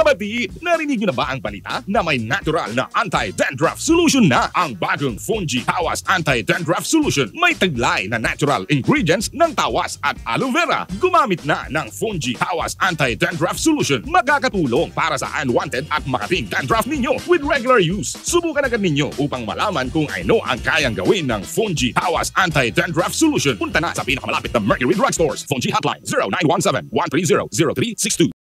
kapatid, narinig niyo na ba ang balita na may natural na anti-dandruff solution na ang bagong Fungi Tawas Anti-Dandruff Solution? May taglay na natural ingredients ng tawas at aloe vera. Gumamit na ng Fungi Tawas Anti-Dandruff Solution. Magkakatulong para sa unwanted at makating dandruff ninyo with regular use. Subukan agad ninyo upang malaman kung ano ang kayang gawin ng Fungi Tawas Anti-Dandruff Solution. Punta na sa pinakamalapit na Mercury Drugstores. Fungi Hotline 0917 130 0362.